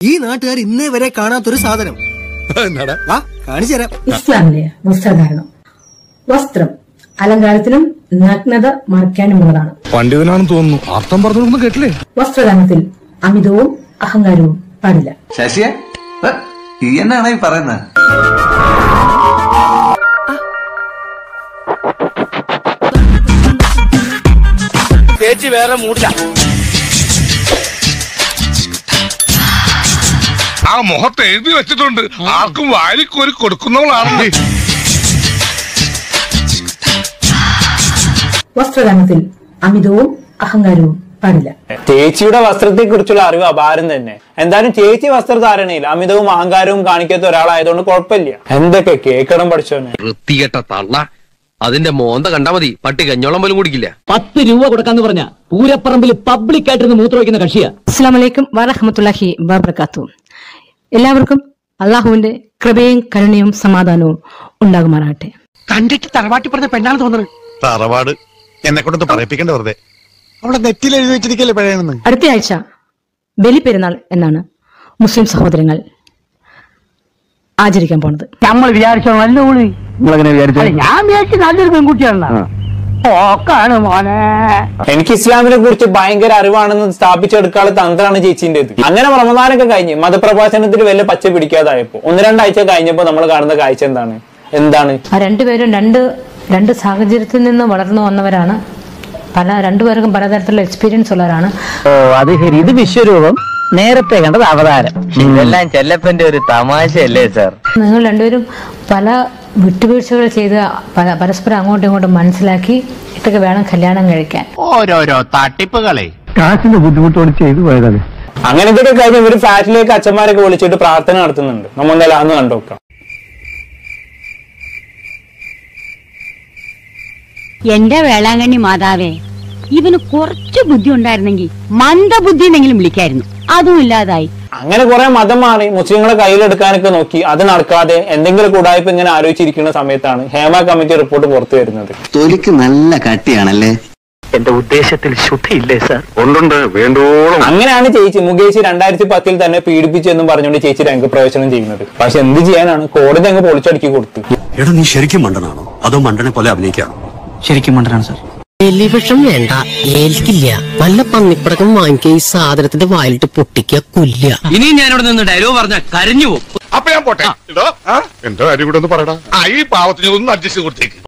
ഈ നാട്ടുകാർ ഇന്നേ വരെ കാണാത്തൊരു സാധനം. വാ കാണിച്ചു തരാം. ഇസ്ലാമിലെ വസ്ത്രധാരണം. വസ്ത്രം അലങ്കാരത്തിനും നഗ്നത മറയ്ക്കാനുമുള്ളതാണ് പണ്ഡിതനാണെന്ന് തോന്നുന്നു. അർത്ഥം പറഞ്ഞൊന്നും കേട്ടില്ലേ? വസ്ത്രധാരണത്തിൽ അമിതവും അഹങ്കാരവും പാടില്ല. ശശിയെ? ഈ എന്നാണ് ഈ പറയുന്നത് ആ മുഖത്ത് എഴുതി വെച്ചിട്ടുണ്ട്. ആർക്കും വാരിക്കോരി കൊടുക്കുന്നവളാണ് വസ്ത്രധാനത്തിൽ അമിതവും അഹങ്കാരവും പാടില്ല. ചേച്ചിയുടെ വസ്ത്രത്തെ കുറിച്ചുള്ള അറിവ് അപാരം തന്നെ. എന്തായാലും ചേച്ചി വസ്ത്രധാരണയിൽ അമിതവും അഹങ്കാരവും കാണിക്കാത്ത ഒരാളായതുകൊണ്ട് കുഴപ്പമില്ല. എന്തൊക്കെ കേക്കണം പഠിച്ചോനെ വൃത്തികെട്ട തള്ള. അതിന്റെ മോന്ത കണ്ടാ മതി. പട്ടി കഞ്ഞോളം പോലും കുടിക്കില്ല. പത്ത് രൂപ കൊടുക്കാന്ന് പറഞ്ഞ പൂരപ്പറമ്പിൽ പബ്ലിക് ആയിട്ട് ആയിട്ടിരുന്ന് വയ്ക്കുന്ന കക്ഷിയാ അസ്സാമലൈക്കും വറഹമത്തുല്ലാഹി വബർക്കാത്തു എല്ലാവർക്കും അള്ളാഹുവിന്റെ കൃപയും കരുണയും സമാധാനവും ഉണ്ടാകുമാറാകട്ടെ. കണ്ടിട്ട് തറവാട്ടി പറഞ്ഞ പെണ്ണാണ് തോന്നുന്നത് തറവാട് എന്നെ കൊണ്ടൊന്ന് പറയിപ്പിക്കണ്ട വെറുതെ. അവിടെ നെറ്റിൽ എഴുതി വെച്ചിരിക്കല്ലേ പഴയണെന്ന് അടുത്ത ആഴ്ച ബലിപ്പെരുന്നാൾ എന്നാണ് മുസ്ലിം സഹോദരങ്ങൾ ആചരിക്കാൻ പോണത്. നമ്മൾ വിചാരിച്ചോ നല്ല ഊളി നിങ്ങളെങ്ങനെ വിചാരിച്ചു ഞാൻ വിചാരിച്ചു നല്ലൊരു പെൺകുട്ടിയാണ് മോനെ. എനിക്ക് ഇസ്ലാമിനെ കുറിച്ച് ഭയങ്കര അറിവാണെന്ന് സ്ഥാപിച്ചെടുക്കാനുള്ള തന്ത്രമാണ് ചേച്ചിന്റെ അങ്ങനെ റമദാനൊക്കെ കഴിഞ്ഞ് മതപ്രഭാഷണത്തിൽ വല്ല പച്ച പിടിക്കാതായപ്പോ. ഒന്ന് രണ്ടാഴ്ച കഴിഞ്ഞപ്പോ നമ്മൾ കാണുന്ന കാഴ്ച എന്താണ്? എന്താണ്? ആ രണ്ടുപേരും രണ്ട് രണ്ട് സാഹചര്യത്തിൽ നിന്ന് വളർന്നു വന്നവരാണ്. പല രണ്ടുപേർക്കും പലതരത്തിലുള്ള എക്സ്പീരിയൻസ് ഉള്ളവരാണ്. ഓ അത് ശരി. ഇത് വിശ്വരൂപം. നേരത്തെ കണ്ടത് അവതാരം. ഇതെല്ലാം ചെല്ലപ്പന്റെ ഒരു തമാശയല്ലേ സാർ നിങ്ങൾ രണ്ടുപേരും പല വിട്ടുവീഴ്ചകൾ ചെയ്ത് പരസ്പരം അങ്ങോട്ടും ഇങ്ങോട്ടും മനസ്സിലാക്കി ഇതൊക്കെ വേണം കല്യാണം കഴിക്കാൻ. ഓരോരോ തട്ടിപ്പുകളെ. കാശിന്റെ ബുദ്ധിമുട്ടോട് ചെയ്തു പോയതാണ് അങ്ങനത്തെ കാര്യം ഇവർ ഫ്ലാറ്റിലേക്ക് അച്ഛന്മാരൊക്കെ വിളിച്ചിട്ട് പ്രാർത്ഥന നടത്തുന്നുണ്ട്. നമ്മൾ എന്തായാലും അന്ന് കണ്ടുനോക്കാം എന്റെ വേളാങ്കണ്ണി മാതാവേ ഇവന് കുറച്ച് ബുദ്ധി ഉണ്ടായിരുന്നെങ്കിൽ മന്ദബുദ്ധി എന്നെങ്കിലും വിളിക്കായിരുന്നു. അതും ഇല്ലാതായി. അങ്ങനെ കുറെ മതം മാറി മുസ്ലിങ്ങളെ കയ്യിലെടുക്കാനൊക്കെ നോക്കി അത് നടക്കാതെ എന്തെങ്കിലും കൂടായ്പ ഇങ്ങനെ ആലോചിച്ചിരിക്കുന്ന സമയത്താണ് ഹേമ കമ്മിറ്റി റിപ്പോർട്ട് പുറത്തു വരുന്നത്. തൊലിക്ക് നല്ല കട്ടിയാണല്ലേ? എന്റെ ഉദ്ദേശത്തിൽ ശുദ്ധിയില്ലേ സാർ? ഉണ്ടുണ്ട് വേണ്ടോളം. അങ്ങനെയാണ് ചേച്ചി മുകേഷ് രണ്ടായിരത്തി പത്തിൽ തന്നെ പീഡിപ്പിച്ചു എന്നും പറഞ്ഞുകൊണ്ട് ചേച്ചി രംഗപ്രവേശനം ചെയ്യുന്നത്. പക്ഷെ എന്ത് ചെയ്യാനാണ്? കോടതി അങ്ങ് പൊളിച്ചടുക്കി കൊടുത്തു. എടാ നീ ശരിക്കും മണ്ടനാണോ? അതോ മണ്ടനെ പോലെ അഭിനയിക്കാണോ? ശരിക്കും മണ്ടനാണ് സാർ. എലിവിഷം വേണ്ട ഏൽക്കില്ല. നല്ല പന്നിപ്പടക്കം വാങ്ങിക്കുക ഈ സാധനത്തിന്റെ വായിലിട്ട് പൊട്ടിക്കുക കൊല്ല ഇനി ഞാനിവിടെ നിന്ന് ഡയലോഗ് പറഞ്ഞ കരഞ്ഞു പോകും. അപ്പൊ ഞാൻ പോട്ടെ. എന്തോ എന്റെ കാര്യം കൂടെ ഒന്ന് പറയടാ. ആ ഈ പാവത്തിന് ഒന്ന് അഡ്ജസ്റ്റ് കൊടുത്തേക്ക്.